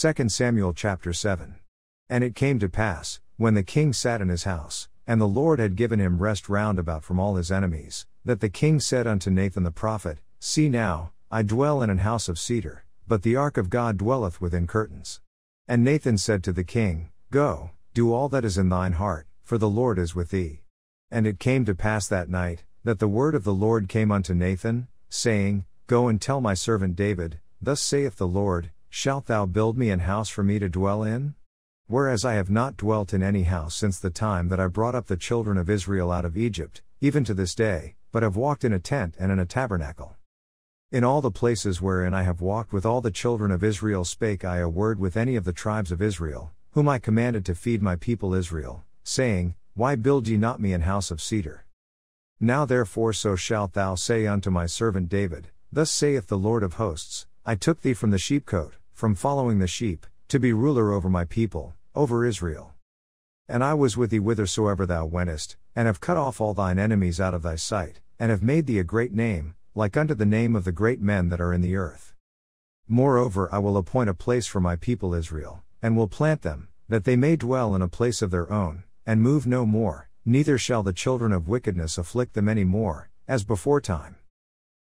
2 Samuel chapter 7. And it came to pass, when the king sat in his house, and the Lord had given him rest round about from all his enemies, that the king said unto Nathan the prophet, See now, I dwell in an house of cedar, but the ark of God dwelleth within curtains. And Nathan said to the king, Go, do all that is in thine heart, for the Lord is with thee. And it came to pass that night, that the word of the Lord came unto Nathan, saying, Go and tell my servant David, Thus saith the Lord, Shalt thou build me an house for me to dwell in? Whereas I have not dwelt in any house since the time that I brought up the children of Israel out of Egypt, even to this day, but have walked in a tent and in a tabernacle. In all the places wherein I have walked with all the children of Israel spake I a word with any of the tribes of Israel, whom I commanded to feed my people Israel, saying, Why build ye not me an house of cedar? Now therefore so shalt thou say unto my servant David, Thus saith the Lord of hosts, I took thee from the sheepcote, from following the sheep, to be ruler over my people, over Israel. And I was with thee whithersoever thou wentest, and have cut off all thine enemies out of thy sight, and have made thee a great name, like unto the name of the great men that are in the earth. Moreover, I will appoint a place for my people Israel, and will plant them, that they may dwell in a place of their own, and move no more, neither shall the children of wickedness afflict them any more, as before time.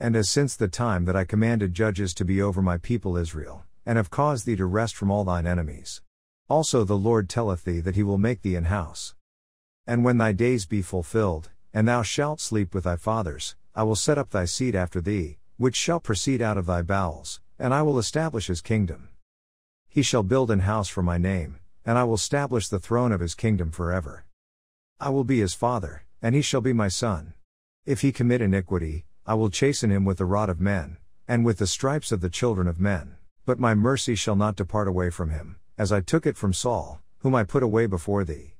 And as since the time that I commanded judges to be over my people Israel, and have caused thee to rest from all thine enemies. Also the Lord telleth thee that he will make thee an house. And when thy days be fulfilled, and thou shalt sleep with thy fathers, I will set up thy seed after thee, which shall proceed out of thy bowels, and I will establish his kingdom. He shall build an house for my name, and I will establish the throne of his kingdom forever. I will be his father, and he shall be my son. If he commit iniquity, I will chasten him with the rod of men, and with the stripes of the children of men. But my mercy shall not depart away from him, as I took it from Saul, whom I put away before thee.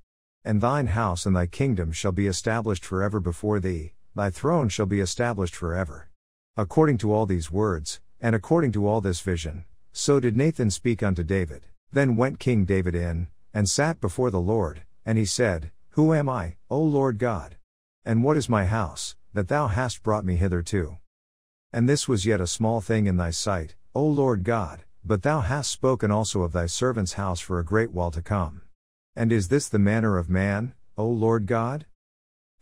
And thine house and thy kingdom shall be established forever before thee, thy throne shall be established forever. According to all these words, and according to all this vision, so did Nathan speak unto David. Then went King David in, and sat before the Lord, and he said, Who am I, O Lord God? And what is my house, that thou hast brought me hitherto? And this was yet a small thing in thy sight, O Lord God, but thou hast spoken also of thy servant's house for a great while to come. And is this the manner of man, O Lord God?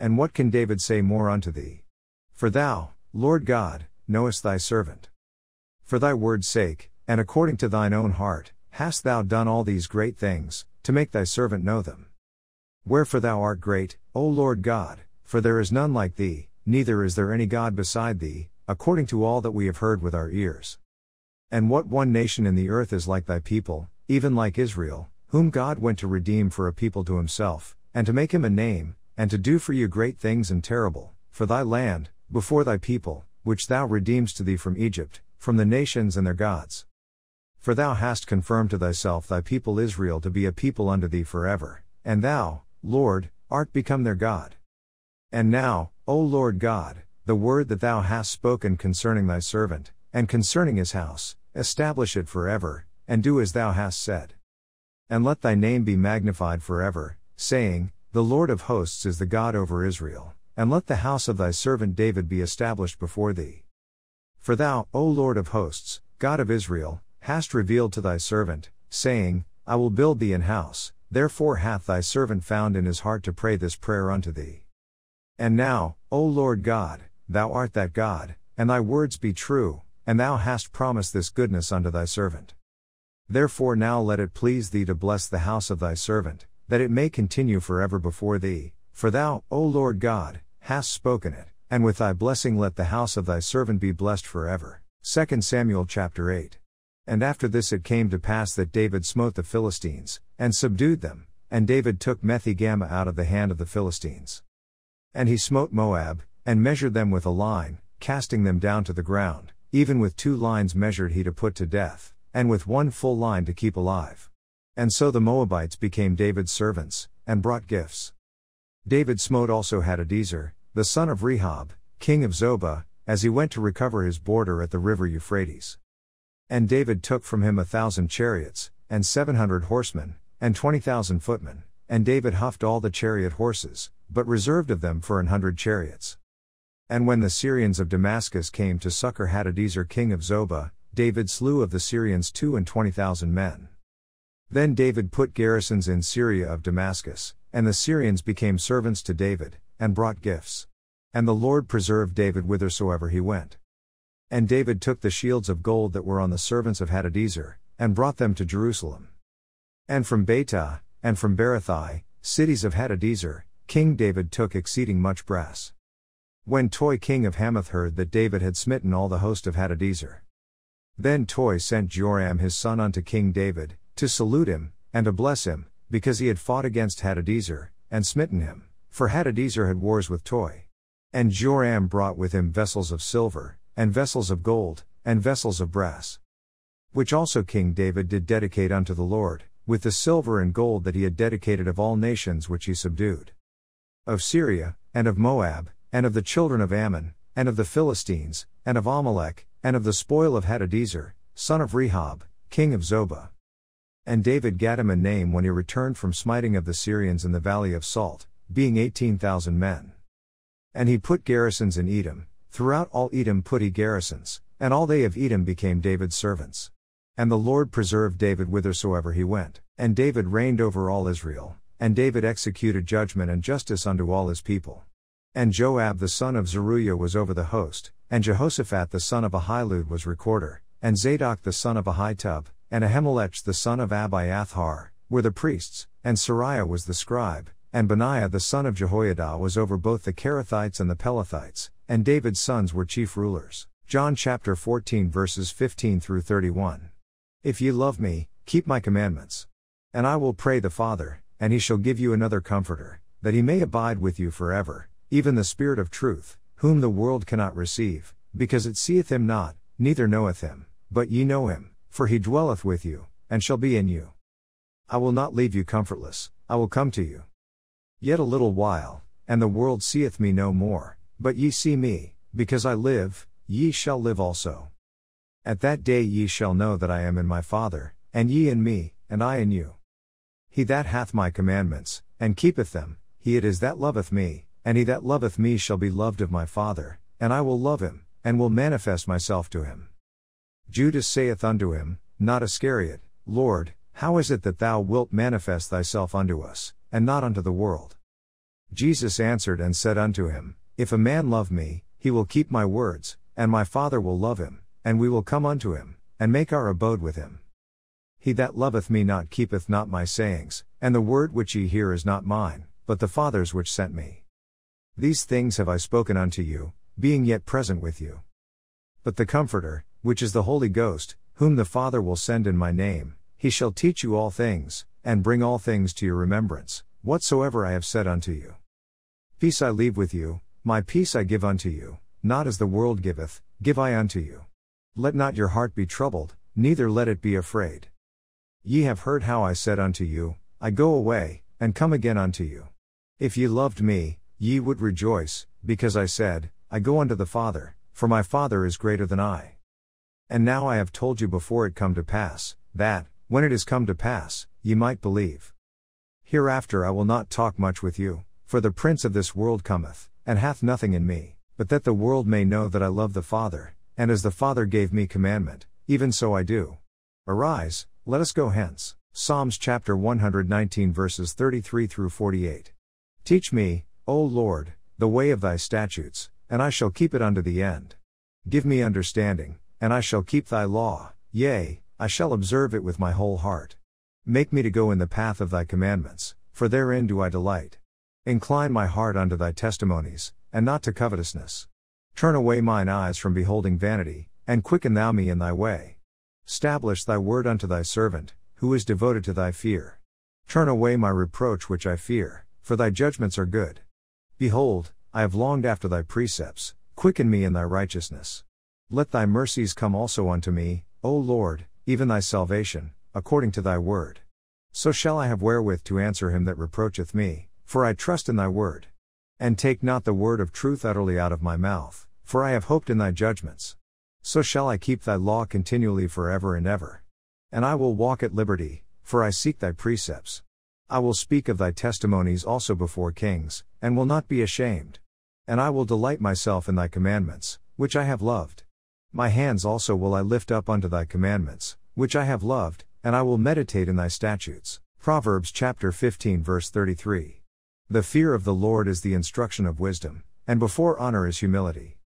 And what can David say more unto thee? For thou, Lord God, knowest thy servant. For thy word's sake, and according to thine own heart, hast thou done all these great things, to make thy servant know them. Wherefore thou art great, O Lord God, for there is none like thee, neither is there any God beside thee, according to all that we have heard with our ears. And what one nation in the earth is like thy people, even like Israel, whom God went to redeem for a people to himself, and to make him a name, and to do for you great things and terrible, for thy land, before thy people, which thou redeemest to thee from Egypt, from the nations and their gods. For thou hast confirmed to thyself thy people Israel to be a people unto thee forever, and thou, Lord, art become their God. And now, O Lord God, the word that thou hast spoken concerning thy servant, and concerning his house, establish it forever, and do as thou hast said. And let thy name be magnified forever, saying, The Lord of hosts is the God over Israel, and let the house of thy servant David be established before thee. For thou, O Lord of hosts, God of Israel, hast revealed to thy servant, saying, I will build thee an house, therefore hath thy servant found in his heart to pray this prayer unto thee. And now, O Lord God, thou art that God, and thy words be true, and thou hast promised this goodness unto thy servant. Therefore now let it please thee to bless the house of thy servant, that it may continue forever before thee, for thou, O Lord God, hast spoken it, and with thy blessing let the house of thy servant be blessed forever. 2 Samuel chapter 8. And after this it came to pass that David smote the Philistines, and subdued them, and David took Methegammah out of the hand of the Philistines. And he smote Moab, and measured them with a line, casting them down to the ground, even with two lines measured he to put to death, and with one full line to keep alive. And so the Moabites became David's servants, and brought gifts. David smote also Hadadezer, the son of Rehob, king of Zobah, as he went to recover his border at the river Euphrates. And David took from him a thousand chariots, and seven hundred horsemen, and twenty thousand footmen, and David houghed all the chariot horses, but reserved of them for an hundred chariots. And when the Syrians of Damascus came to succor Hadadezer king of Zobah, David slew of the Syrians two and twenty thousand men. Then David put garrisons in Syria of Damascus, and the Syrians became servants to David, and brought gifts. And the Lord preserved David whithersoever he went. And David took the shields of gold that were on the servants of Hadadezer, and brought them to Jerusalem. And from Betah, and from Berothai, cities of Hadadezer, King David took exceeding much brass. When Toi king of Hamath heard that David had smitten all the host of Hadadezer. Then Toi sent Joram his son unto King David, to salute him, and to bless him, because he had fought against Hadadezer, and smitten him, for Hadadezer had wars with Toi. And Joram brought with him vessels of silver, and vessels of gold, and vessels of brass. Which also King David did dedicate unto the Lord, with the silver and gold that he had dedicated of all nations which he subdued. Of Syria, and of Moab, and of the children of Ammon, and of the Philistines, and of Amalek, and of the spoil of Hadadezer, son of Rehob, king of Zobah. And David gat him a name when he returned from smiting of the Syrians in the valley of Salt, being eighteen thousand men. And he put garrisons in Edom, throughout all Edom put he garrisons, and all they of Edom became David's servants. And the Lord preserved David whithersoever he went, and David reigned over all Israel, and David executed judgment and justice unto all his people. And Joab the son of Zeruiah was over the host, and Jehoshaphat the son of Ahilud was recorder, and Zadok the son of Ahitub, and Ahimelech the son of Abiathar, were the priests, and Seraiah was the scribe, and Benaiah the son of Jehoiada was over both the Cherethites and the Pelethites, and David's sons were chief rulers. John chapter 14 verses 15 through 31. If ye love me, keep my commandments. And I will pray the Father, and he shall give you another comforter, that he may abide with you forever, even the Spirit of truth, whom the world cannot receive, because it seeth him not, neither knoweth him, but ye know him for he dwelleth with you, and shall be in you. I will not leave you comfortless, I will come to you. Yet a little while, and the world seeth me no more, but ye see me, because I live, ye shall live also. At that day ye shall know that I am in my Father, and ye in me, and I in you. He that hath my commandments, and keepeth them, he it is that loveth me, and he that loveth me shall be loved of my Father, and I will love him, and will manifest myself to him. Judas saith unto him, not Iscariot, Lord, how is it that thou wilt manifest thyself unto us, and not unto the world? Jesus answered and said unto him, If a man love me, he will keep my words, and my Father will love him, and we will come unto him, and make our abode with him. He that loveth me not keepeth not my sayings, and the word which ye hear is not mine, but the Father's which sent me. These things have I spoken unto you, being yet present with you. But the Comforter, which is the Holy Ghost, whom the Father will send in my name, he shall teach you all things, and bring all things to your remembrance, whatsoever I have said unto you. Peace I leave with you, my peace I give unto you, not as the world giveth, give I unto you. Let not your heart be troubled, neither let it be afraid. Ye have heard how I said unto you, I go away, and come again unto you. If ye loved me, ye would rejoice, because I said, I go unto the Father, for my Father is greater than I. And now I have told you before it come to pass, that, when it is come to pass, ye might believe. Hereafter I will not talk much with you, for the prince of this world cometh, and hath nothing in me, but that the world may know that I love the Father, and as the Father gave me commandment, even so I do. Arise, let us go hence. Psalms chapter 119 verses 33 through 48. Teach me, O Lord, the way of thy statutes, and I shall keep it unto the end. Give me understanding, and I shall keep thy law, yea, I shall observe it with my whole heart. Make me to go in the path of thy commandments, for therein do I delight. Incline my heart unto thy testimonies, and not to covetousness. Turn away mine eyes from beholding vanity, and quicken thou me in thy way. Stablish thy word unto thy servant, who is devoted to thy fear. Turn away my reproach which I fear, for thy judgments are good. Behold, I have longed after thy precepts, quicken me in thy righteousness. Let thy mercies come also unto me, O Lord, even thy salvation, according to thy word. So shall I have wherewith to answer him that reproacheth me, for I trust in thy word. And take not the word of truth utterly out of my mouth, for I have hoped in thy judgments. So shall I keep thy law continually for ever and ever. And I will walk at liberty, for I seek thy precepts. I will speak of thy testimonies also before kings, and will not be ashamed. And I will delight myself in thy commandments, which I have loved. My hands also will I lift up unto thy commandments, which I have loved, and I will meditate in thy statutes. Proverbs chapter 15 verse 33. The fear of the Lord is the instruction of wisdom, and before honor is humility.